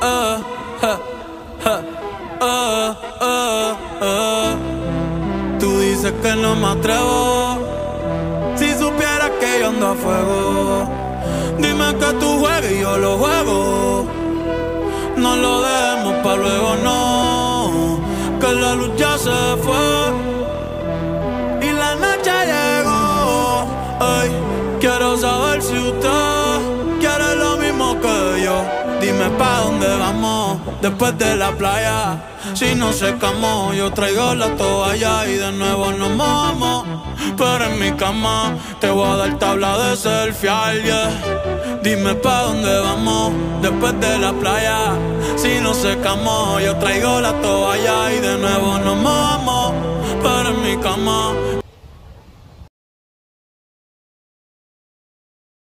Uh, uh, uh, uh. Tú dices que no me atrevo. Si supieras que yo ando a fuego, dime que tú juegas y yo lo juego. No lo demos pa' luego, no. Que la luz ya se fue quiero saber si usted quiere lo mismo que yo. Dime pa' dónde vamos después de la playa. Si no secamos, yo traigo la toalla y de nuevo nos mojamos. Pero en mi cama te voy a dar tabla de selfie, yeah. Dime pa' dónde vamos después de la playa. Si no secamos, yo traigo la toalla y de nuevo nos mojamos. Pero en mi cama